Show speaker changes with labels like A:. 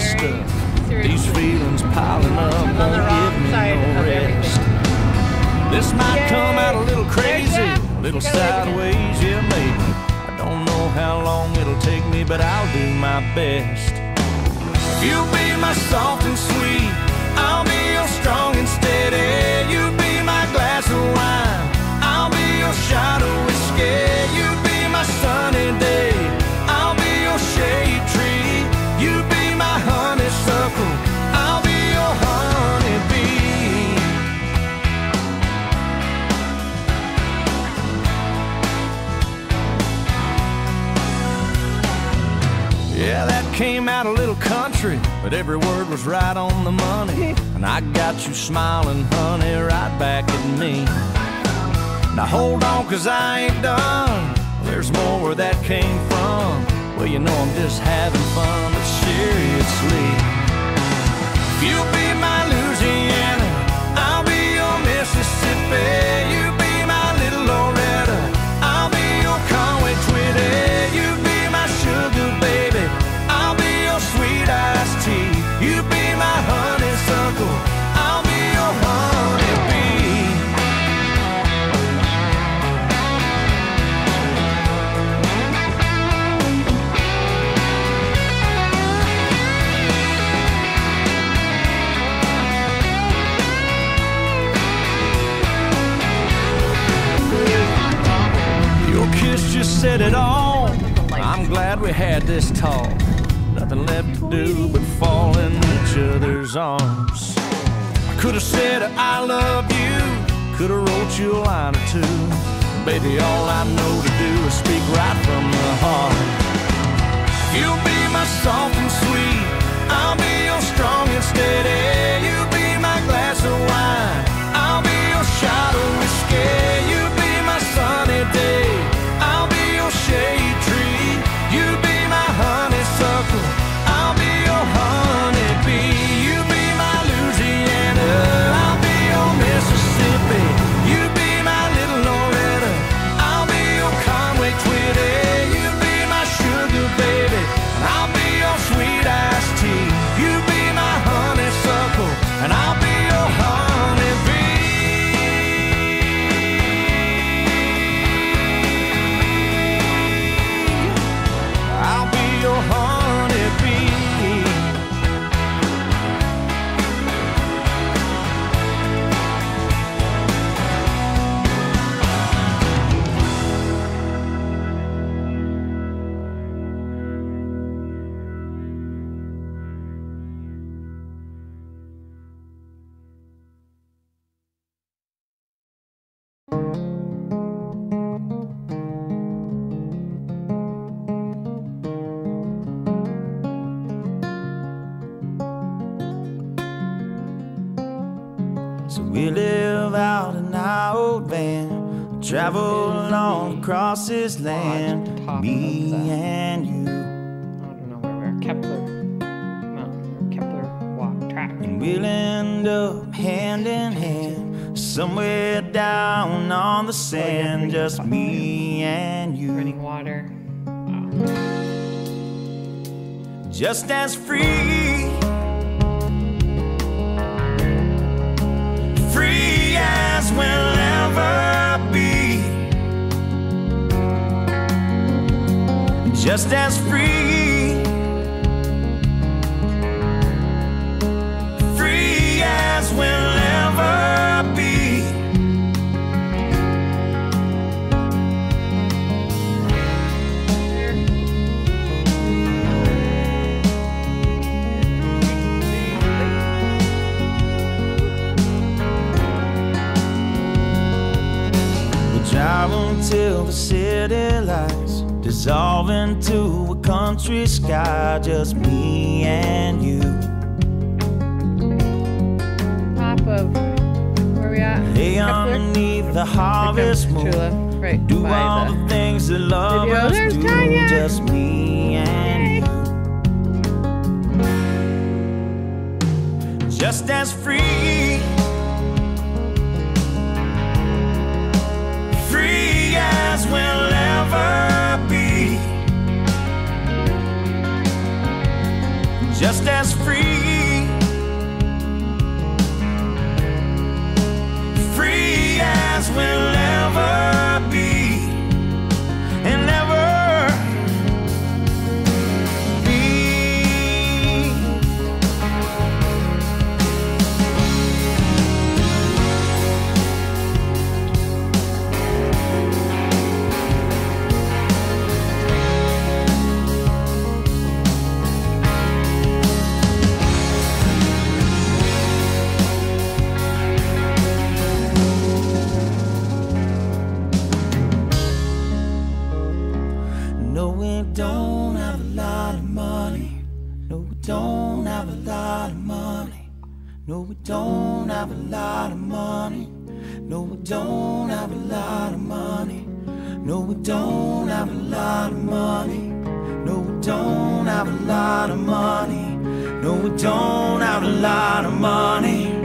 A: Seriously.
B: These feelings
A: piling up on won't give me no rest. This might Yay. come out a little crazy, a little sideways, yeah, maybe. I don't know how long it'll take me, but I'll do my best. You'll be my soft and sweet, I'll be your strong and steady. Yeah, that came out a little country, but every word was right on the money. And I got you smiling, honey, right back at me. Now hold on, cause I ain't done. There's more where that came from. Well, you know I'm just having fun, but seriously. If you just said it all. I'm glad we had this talk. Nothing left to do but fall in each other's arms. I could have said I love you, could have wrote you a line or two. Baby, all I know to do is speak right from the heart. You'll be my soft and sweet. I'll be your strong and steady. So we live out in our old van, travel along across this land, me and you.
B: I don't know where we're Kepler Mountain Kepler Walk Track.
A: And we'll end up hand in hand, somewhere down on the sand, just me and you.
B: Running water. Wow.
A: just as. Free as we'll ever be. Just as. Free until the city lights dissolve into a country sky, just me and you.
B: Top of where we at? Kepler?
A: underneath the harvest moon.
B: right
A: Do
B: by
A: all
B: the-
A: the things that lovers
B: There's
A: do,
B: Tanya.
A: just me and you. Just as free. Just as don't have a lot of money. No, we don't
C: have a lot of money. No, we don't have a lot of money. No, we don't have a lot of money. No, we don't have a lot of money. No, we don't have a lot of money. No, we don't have a lot of money.